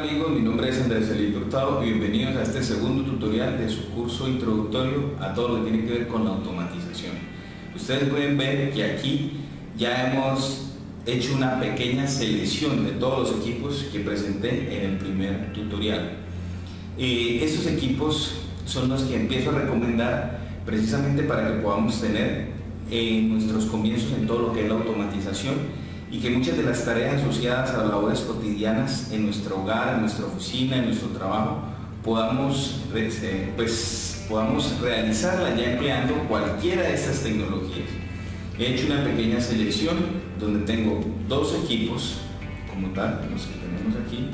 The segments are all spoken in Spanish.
amigos? Mi nombre es Andrés Felipe Hurtado y bienvenidos a este segundo tutorial de su curso introductorio a todo lo que tiene que ver con la automatización. Ustedes pueden ver que aquí ya hemos hecho una pequeña selección de todos los equipos que presenté en el primer tutorial. Eh, estos equipos son los que empiezo a recomendar precisamente para que podamos tener eh, nuestros comienzos en todo lo que es la automatización y que muchas de las tareas asociadas a las labores cotidianas en nuestro hogar, en nuestra oficina, en nuestro trabajo, podamos, eh, pues, podamos realizarla ya empleando cualquiera de estas tecnologías. He hecho una pequeña selección donde tengo dos equipos, como tal, los que tenemos aquí,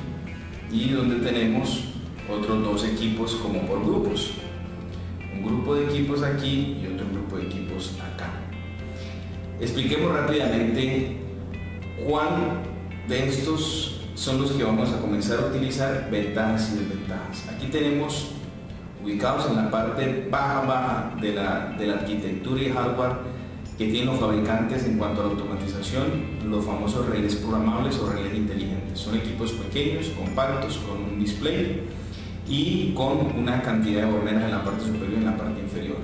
y donde tenemos otros dos equipos como por grupos. Un grupo de equipos aquí y otro grupo de equipos acá. Expliquemos rápidamente ¿Cuál de estos son los que vamos a comenzar a utilizar? Ventajas y desventajas. Aquí tenemos ubicados en la parte baja baja de la, de la arquitectura y hardware que tienen los fabricantes en cuanto a la automatización, los famosos relés programables o relés inteligentes. Son equipos pequeños, compactos, con un display y con una cantidad de borneras en la parte superior y en la parte inferior.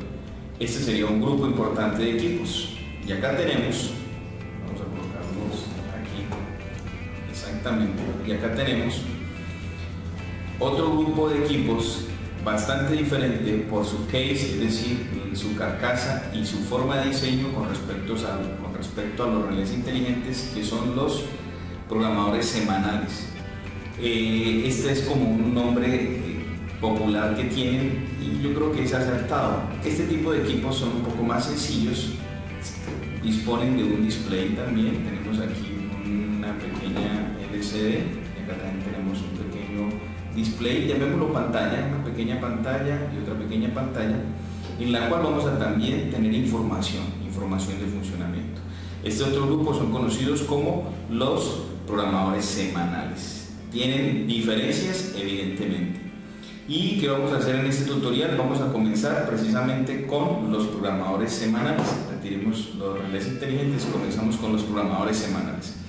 Este sería un grupo importante de equipos. Y acá tenemos Y acá tenemos otro grupo de equipos bastante diferente por su case, es decir, su carcasa y su forma de diseño con respecto a, con respecto a los relés inteligentes que son los programadores semanales. Eh, este es como un nombre eh, popular que tienen y yo creo que es acertado. Este tipo de equipos son un poco más sencillos, disponen de un display también, tenemos aquí pequeña LCD, acá también tenemos un pequeño display, llamémoslo pantalla, una pequeña pantalla y otra pequeña pantalla, en la cual vamos a también tener información, información de funcionamiento. Este otro grupo son conocidos como los programadores semanales. Tienen diferencias, evidentemente. ¿Y qué vamos a hacer en este tutorial? Vamos a comenzar precisamente con los programadores semanales. Retiremos los relés inteligentes y comenzamos con los programadores semanales.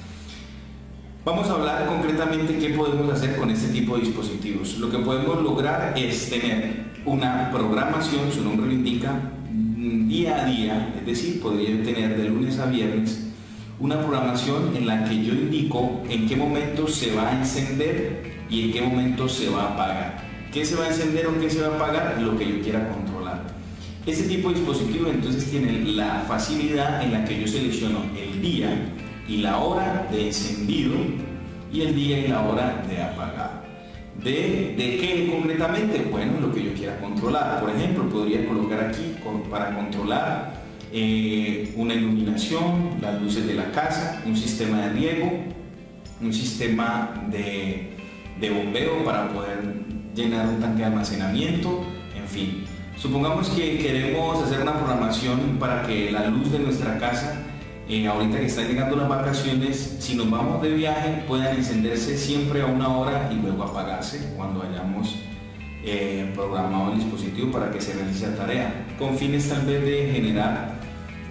Vamos a hablar concretamente qué podemos hacer con este tipo de dispositivos. Lo que podemos lograr es tener una programación, su nombre lo indica, día a día, es decir, podría tener de lunes a viernes una programación en la que yo indico en qué momento se va a encender y en qué momento se va a apagar. ¿Qué se va a encender o qué se va a apagar? Lo que yo quiera controlar. Este tipo de dispositivo entonces tiene la facilidad en la que yo selecciono el día y la hora de encendido y el día y la hora de apagado. ¿De, ¿De qué concretamente? Bueno, lo que yo quiera controlar. Por ejemplo, podría colocar aquí para controlar eh, una iluminación, las luces de la casa, un sistema de riego, un sistema de, de bombeo para poder llenar un tanque de almacenamiento, en fin. Supongamos que queremos hacer una programación para que la luz de nuestra casa ahorita que están llegando las vacaciones, si nos vamos de viaje, puedan encenderse siempre a una hora y luego apagarse cuando hayamos eh, programado el dispositivo para que se realice la tarea, con fines tal vez de generar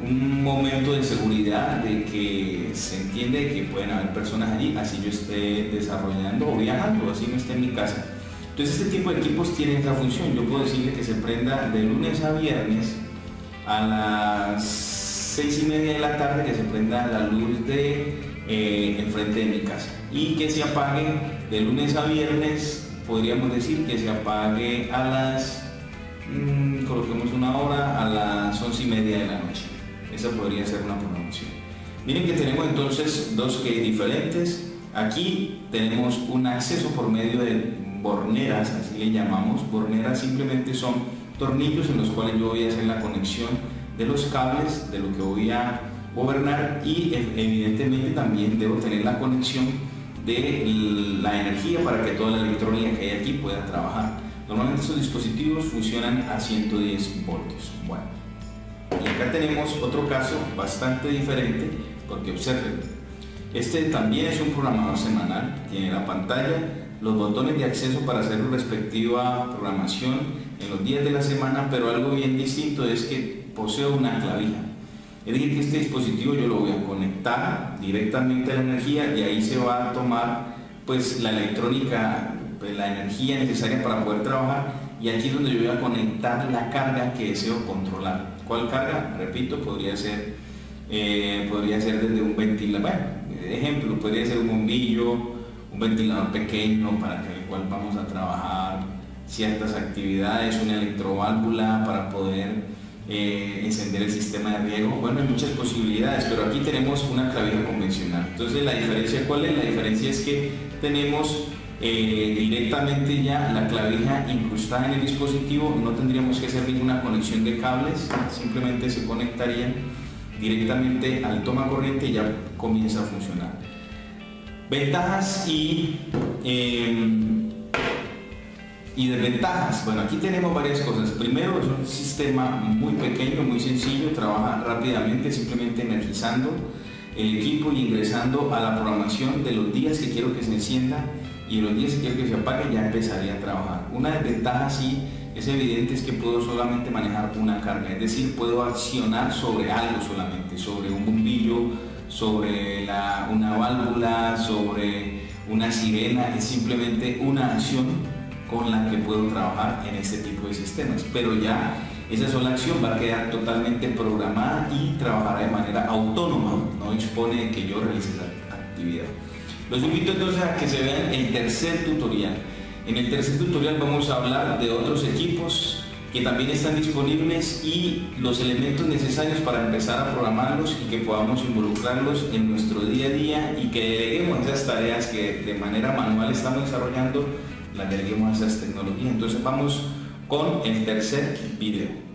un momento de seguridad, de que se entiende que pueden haber personas allí, así yo esté desarrollando o viajando, así no esté en mi casa. Entonces este tipo de equipos tienen esa función, yo puedo decirle que se prenda de lunes a viernes a las seis y media de la tarde que se prenda la luz de eh, enfrente de mi casa. Y que se apague de lunes a viernes podríamos decir que se apague a las mmm, coloquemos una hora a las once y media de la noche. Esa podría ser una programación miren que tenemos entonces dos que diferentes. Aquí tenemos un acceso por medio de borneras así le llamamos. Borneras simplemente son tornillos en los cuales yo voy a hacer la conexión de los cables, de lo que voy a gobernar y evidentemente también debo tener la conexión de la energía para que toda la electrónica que hay aquí pueda trabajar. Normalmente estos dispositivos funcionan a 110 voltios. Bueno, y acá tenemos otro caso bastante diferente porque observen, este también es un programador semanal, tiene la pantalla, los botones de acceso para hacer la respectiva programación en los días de la semana, pero algo bien distinto es que posee una clavija. Es decir, que este dispositivo yo lo voy a conectar directamente a la energía y ahí se va a tomar pues la electrónica pues, la energía necesaria para poder trabajar y aquí es donde yo voy a conectar la carga que deseo controlar. ¿Cuál carga? Repito, podría ser, eh, podría ser desde un ventilador, bueno, ejemplo, podría ser un bombillo, un ventilador pequeño para el cual vamos a trabajar ciertas actividades, una electroválvula para poder eh, encender el sistema de riego. Bueno, hay muchas posibilidades, pero aquí tenemos una clavija convencional. Entonces, ¿la diferencia cuál es? La diferencia es que tenemos eh, directamente ya la clavija incrustada en el dispositivo, no tendríamos que hacer ninguna conexión de cables, simplemente se conectarían directamente al toma corriente y ya comienza a funcionar. Ventajas y, em, y desventajas. Bueno, aquí tenemos varias cosas. Primero, es un sistema muy pequeño, muy sencillo, trabaja rápidamente, simplemente energizando el equipo y ingresando a la programación de los días que quiero que se encienda y los días que quiero que se apague ya empezaría a trabajar. Una desventaja sí es evidente es que puedo solamente manejar una carga, es decir, puedo accionar sobre algo solamente, sobre un bombillo, sobre una válvula, sobre una sirena, es simplemente una acción con la que puedo trabajar en este tipo de sistemas, pero ya esa sola acción va a quedar totalmente programada y trabajará de manera autónoma, no expone que yo realice esa actividad. Los invito entonces a que se vean el tercer tutorial. En el tercer tutorial vamos a hablar de otros equipos que también están disponibles y los elementos necesarios para empezar a programarlos y que podamos involucrarlos en nuestro día a día y que deleguemos esas tareas que de manera manual estamos desarrollando, las deleguemos a esas tecnologías. Entonces vamos con el tercer video.